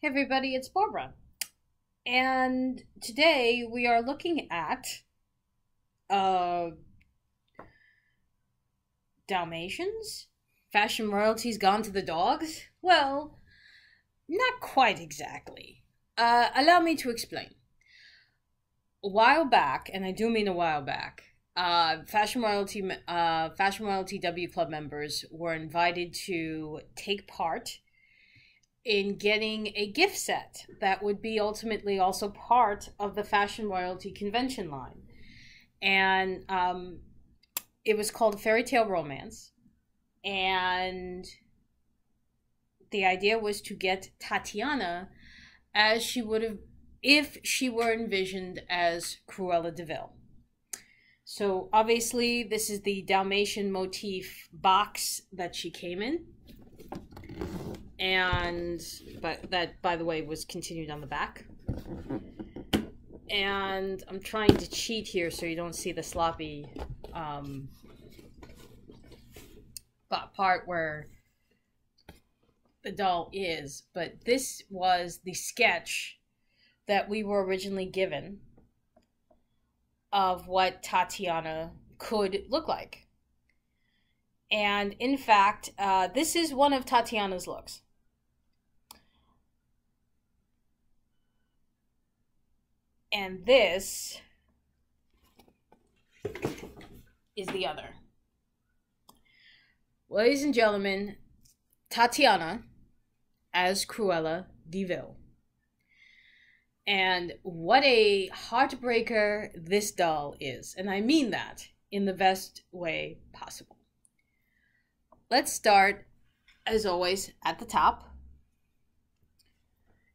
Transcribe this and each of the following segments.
Hey everybody, it's Barbara. And today we are looking at uh Dalmatians? Fashion royalties gone to the dogs? Well, not quite exactly. Uh allow me to explain. A while back, and I do mean a while back, uh, fashion royalty, uh, fashion royalty W Club members were invited to take part in getting a gift set that would be ultimately also part of the fashion royalty convention line, and um, it was called fairy tale romance, and the idea was to get Tatyana as she would have if she were envisioned as Cruella de. So obviously, this is the Dalmatian motif box that she came in. And, but that, by the way, was continued on the back. And I'm trying to cheat here so you don't see the sloppy um, part where the doll is. But this was the sketch that we were originally given of what Tatyana could look like. And in fact, uh, this is one of Tatyana's looks. And this is the other. Ladies and gentlemen, Tatyana as Cruella de Vil. And what a heartbreaker this doll is. And I mean that in the best way possible. Let's start, as always, at the top.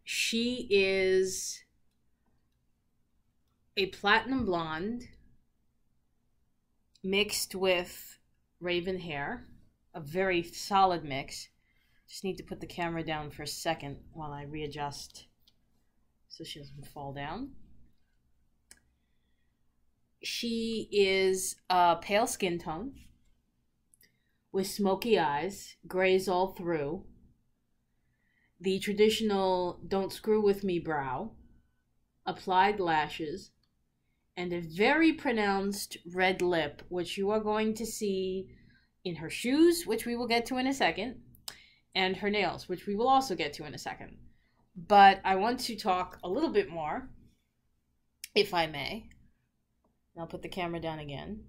She is a platinum blonde mixed with raven hair, a very solid mix. Just need to put the camera down for a second while I readjust so she doesn't fall down. She is a pale skin tone with smoky eyes, grays all through, the traditional don't screw with me brow, applied lashes, and a very pronounced red lip, which you are going to see in her shoes, which we will get to in a second, and her nails, which we will also get to in a second. But I want to talk a little bit more, if I may. I'll put the camera down again.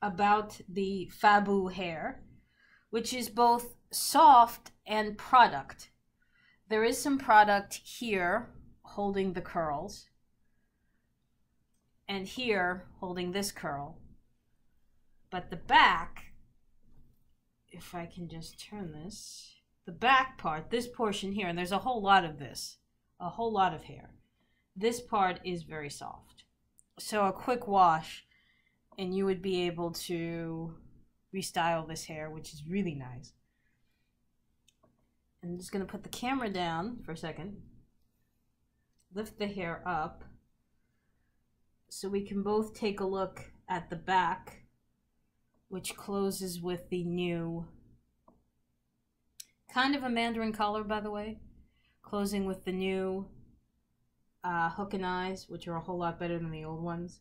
About the Fabu hair, which is both soft and product. There is some product here holding the curls, and here holding this curl. But the back if I can just turn this, the back part, this portion here, and there's a whole lot of this, a whole lot of hair. This part is very soft. So a quick wash and you would be able to restyle this hair, which is really nice. I'm just going to put the camera down for a second, lift the hair up, so we can both take a look at the back which closes with the new kind of a mandarin collar, by the way closing with the new uh, hook and eyes which are a whole lot better than the old ones.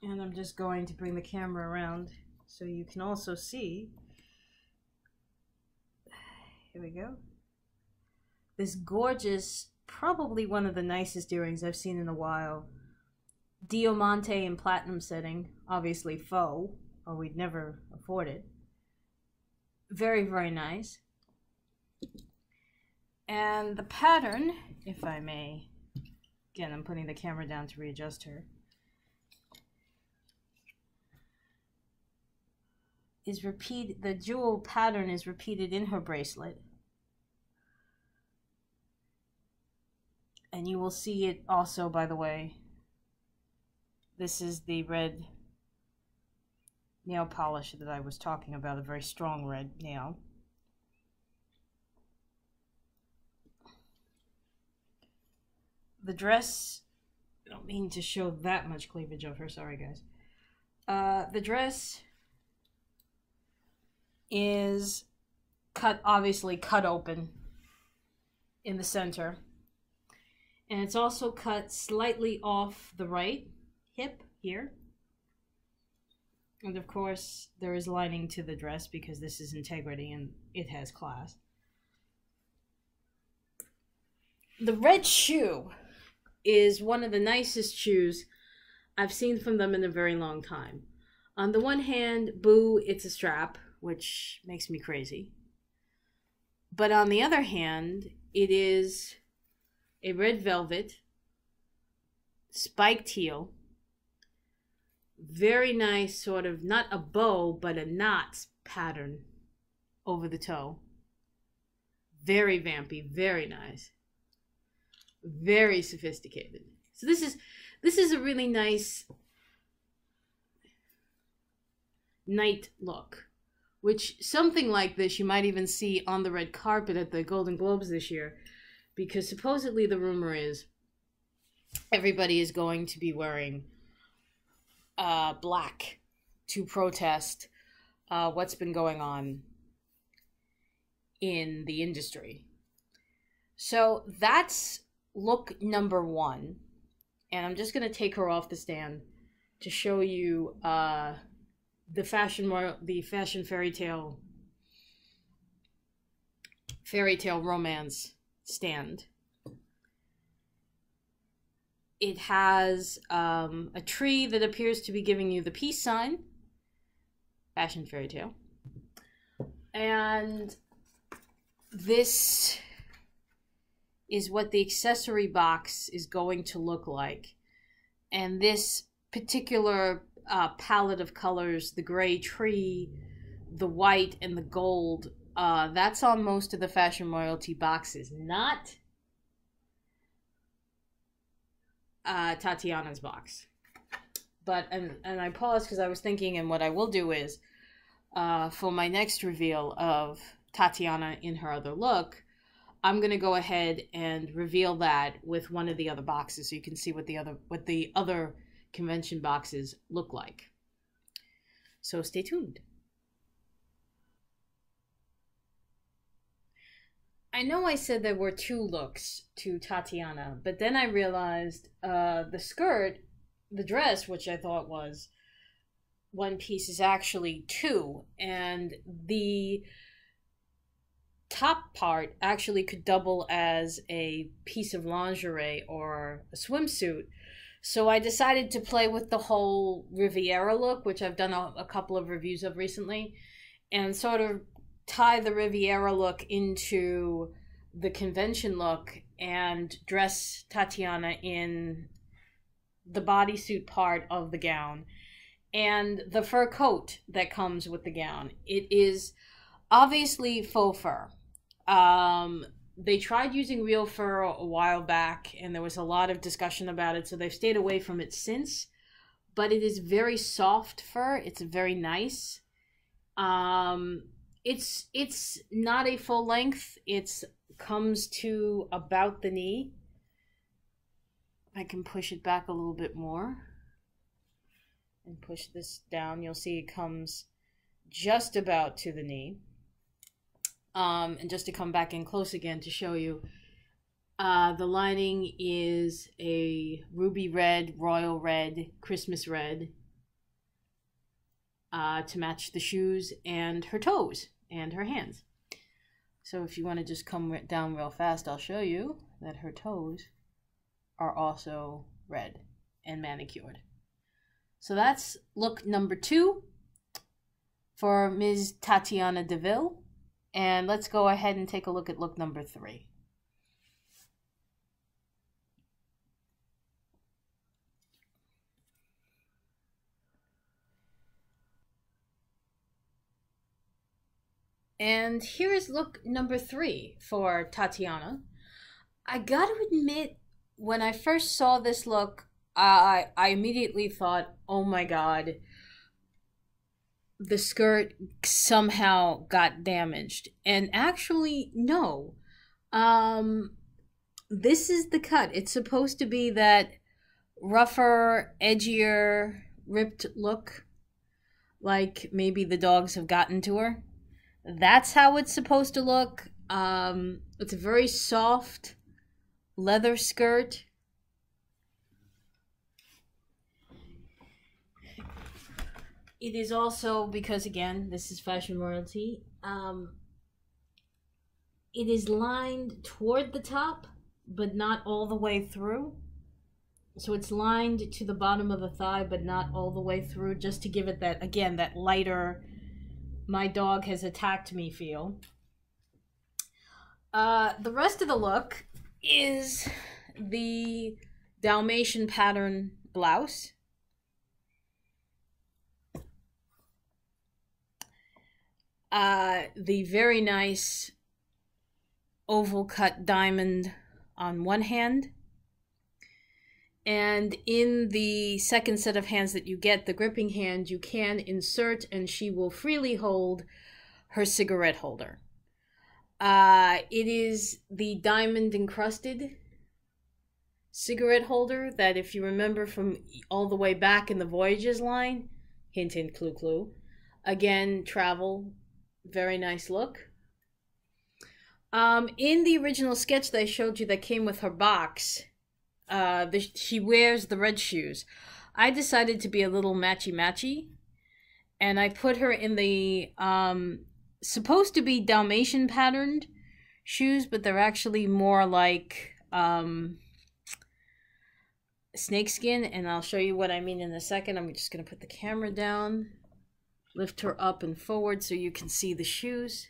And I'm just going to bring the camera around so you can also see here we go this gorgeous probably one of the nicest earrings I've seen in a while. Diamante in platinum setting, obviously faux, or we'd never afford it. Very, very nice. And the pattern, if I may, again, I'm putting the camera down to readjust her, is repeat, the jewel pattern is repeated in her bracelet. And you will see it also, by the way. This is the red nail polish that I was talking about, a very strong red nail. The dress, I don't mean to show that much cleavage of her, sorry guys. Uh, the dress is cut, obviously cut open in the center. And it's also cut slightly off the right hip here. And of course, there is lining to the dress because this is integrity and it has class. The red shoe is one of the nicest shoes I've seen from them in a very long time. On the one hand, boo, it's a strap, which makes me crazy. But on the other hand, it is a red velvet, spiked heel, very nice sort of not a bow but a knot pattern over the toe. Very vampy, very nice. Very sophisticated. So this is this is a really nice night look, which something like this you might even see on the red carpet at the Golden Globes this year because supposedly the rumor is everybody is going to be wearing uh, black to protest uh, what's been going on in the industry. So that's look number one. And I'm just going to take her off the stand to show you uh, the fashion the fashion fairy tale fairy tale romance stand it has um, a tree that appears to be giving you the peace sign. Fashion fairy tale. And this is what the accessory box is going to look like. And this particular uh, palette of colors, the gray tree, the white, and the gold, uh, that's on most of the fashion royalty boxes. Not uh, Tatyana's box. But and and I paused because I was thinking, and what I will do is, uh, for my next reveal of Tatyana in her other look, I'm gonna go ahead and reveal that with one of the other boxes, so you can see what the other what the other convention boxes look like. So stay tuned. I know I said there were two looks to Tatyana, but then I realized uh, the skirt, the dress, which I thought was one piece, is actually two, and the top part actually could double as a piece of lingerie or a swimsuit. So I decided to play with the whole Riviera look, which I've done a, a couple of reviews of recently, and sort of tie the Riviera look into the convention look and dress Tatyana in the bodysuit part of the gown and the fur coat that comes with the gown. It is obviously faux fur. Um, they tried using real fur a while back and there was a lot of discussion about it, so they've stayed away from it since. But it is very soft fur, it's very nice. Um, it's it's not a full length. It's comes to about the knee. I can push it back a little bit more and push this down. You'll see it comes just about to the knee. Um, and just to come back in close again to show you, uh, the lining is a ruby red, royal red, Christmas red uh, to match the shoes and her toes and her hands. So if you want to just come down real fast, I'll show you that her toes are also red and manicured. So that's look number two for Ms. Tatyana DeVille. And let's go ahead and take a look at look number three. And here is look number three for Tatyana. I gotta admit, when I first saw this look, I I immediately thought, oh my god, the skirt somehow got damaged. And actually, no. Um this is the cut. It's supposed to be that rougher, edgier, ripped look like maybe the dogs have gotten to her. That's how it's supposed to look. Um, it's a very soft leather skirt. It is also because again, this is fashion royalty. Um, it is lined toward the top, but not all the way through. So it's lined to the bottom of the thigh, but not all the way through, just to give it that, again, that lighter, my dog has attacked me feel. Uh, the rest of the look is the Dalmatian pattern blouse. Uh, the very nice oval cut diamond on one hand. And in the second set of hands that you get, the gripping hand, you can insert and she will freely hold her cigarette holder. Uh, it is the diamond encrusted cigarette holder that, if you remember from all the way back in the Voyages line, hint, hint, clue, clue, again, travel, very nice look. Um, in the original sketch that I showed you that came with her box, uh, the, she wears the red shoes. I decided to be a little matchy matchy, and I put her in the um, supposed to be Dalmatian patterned shoes, but they're actually more like um, snakeskin, and I'll show you what I mean in a second. I'm just going to put the camera down, lift her up and forward so you can see the shoes.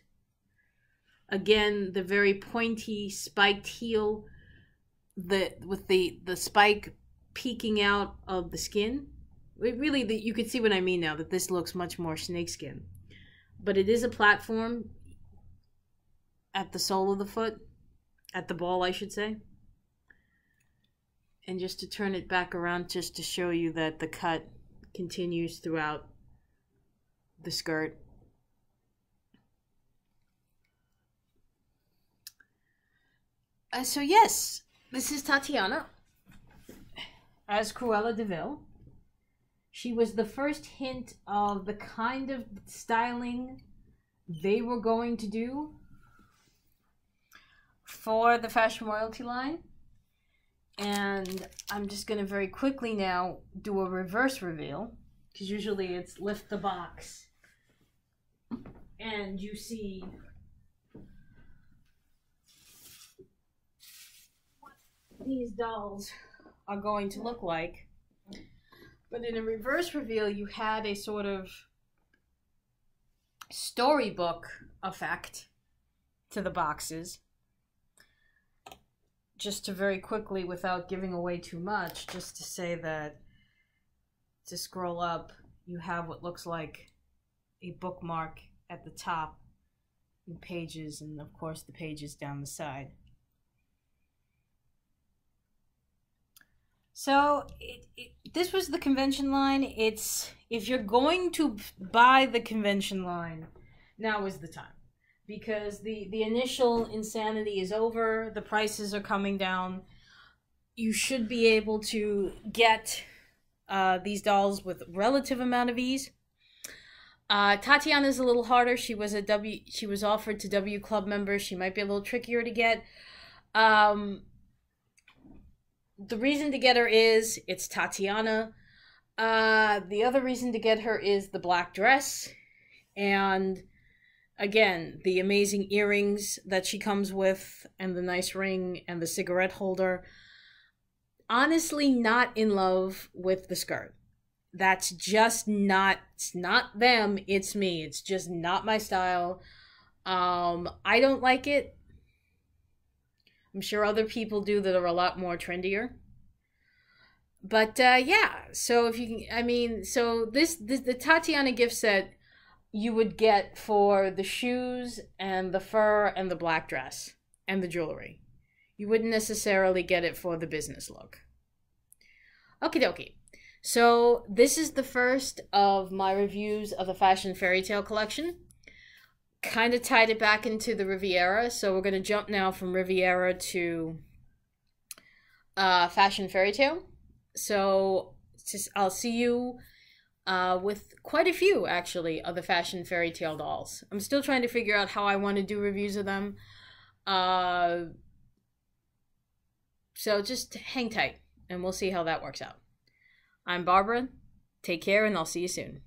Again, the very pointy spiked heel the with the the spike peeking out of the skin. It really, the, you can see what I mean now that this looks much more snakeskin. But it is a platform at the sole of the foot, at the ball, I should say. And just to turn it back around, just to show you that the cut continues throughout the skirt. Uh, so yes, this is Tatyana as Cruella de Vil. She was the first hint of the kind of styling they were going to do for the fashion royalty line. And I'm just going to very quickly now do a reverse reveal because usually it's lift the box and you see these dolls are going to look like. But in a reverse reveal, you had a sort of storybook effect to the boxes. Just to very quickly, without giving away too much, just to say that to scroll up, you have what looks like a bookmark at the top and pages, and of course the pages down the side. So it, it, this was the convention line. It's if you're going to buy the convention line, now is the time because the the initial insanity is over. The prices are coming down. You should be able to get uh, these dolls with relative amount of ease. Uh, Tatyana's a little harder. She was a W. She was offered to W Club members. She might be a little trickier to get. Um, the reason to get her is it's Tatyana. Uh, the other reason to get her is the black dress, and again the amazing earrings that she comes with, and the nice ring and the cigarette holder. Honestly, not in love with the skirt. That's just not. It's not them. It's me. It's just not my style. Um, I don't like it. I'm sure other people do that are a lot more trendier. But uh, yeah, so if you can, I mean, so this, this the Tatyana gift set you would get for the shoes and the fur and the black dress and the jewelry. You wouldn't necessarily get it for the business look. Okie dokie. So this is the first of my reviews of the Fashion Fairy Tale collection kind of tied it back into the Riviera. So we're going to jump now from Riviera to uh, Fashion Fairy Tale. So just, I'll see you uh, with quite a few actually of the fashion fairy tale dolls. I'm still trying to figure out how I want to do reviews of them. Uh, so just hang tight and we'll see how that works out. I'm Barbara. Take care and I'll see you soon.